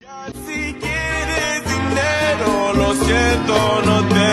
Si quieres dinero, lo siento, no tengo.